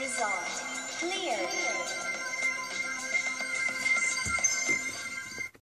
Result clear.